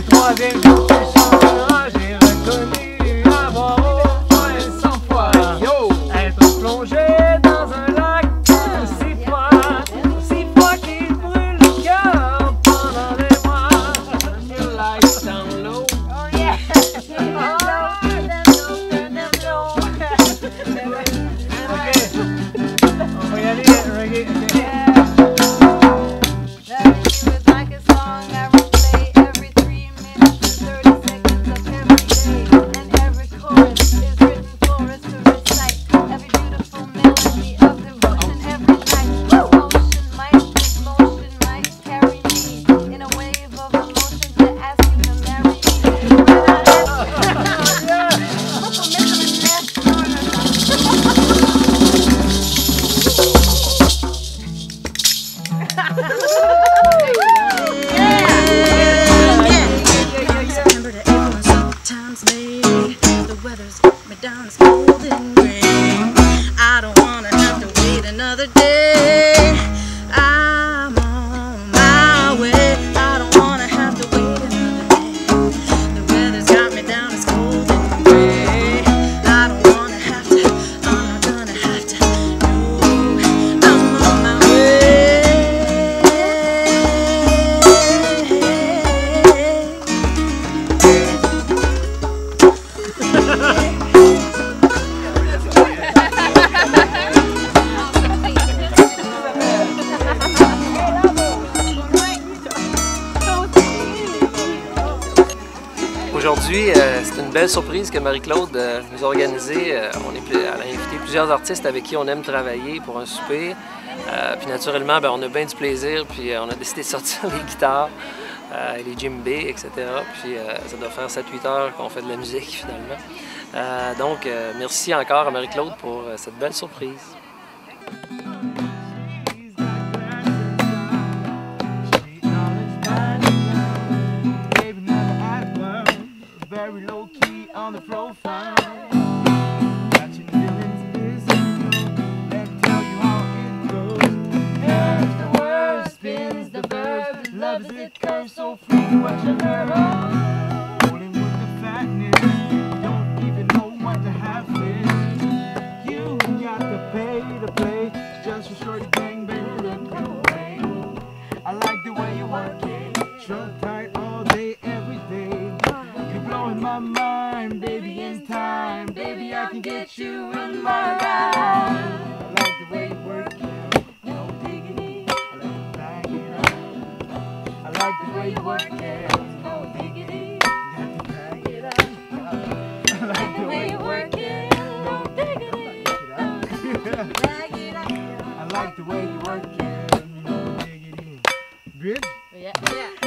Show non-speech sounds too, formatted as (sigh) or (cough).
troisième jour j'ai reconnu avoir au moins 100 fois être plongé dans un lac six fois, six fois qu'il brûle le cœur pendant des mois. Your lights down low. Oh yeah. Ok, (laughs) on va y aller reggae. ok. Gray. I don't wanna have to wait another day. Aujourd'hui, euh, c'est une belle surprise que Marie-Claude euh, nous a organisée. Euh, on elle a invité plusieurs artistes avec qui on aime travailler pour un souper. Puis naturellement, ben, on a bien du plaisir, puis on a (laughs) décidé de sortir les guitares, les djembés, etc. Puis ça doit faire 7-8 heures qu'on fait de la musique finalement. Donc, merci encore à Marie-Claude pour cette belle surprise. Very low key on the profile. Your let me tell you how it goes. The the curve so free. What you heard of? Rolling with the fatness, don't even know what to have with. You got to pay to play, just for shorty bang bang, your. I like the way you work it. Shrunk I can get you in my life. I like the way you work it. No diggity. I like to bag it up. I like the way you work it. No diggity. Got to bag it up. I like the way you work it. No diggity. I like the way you work it. No diggity. Bridge? Yeah. yeah.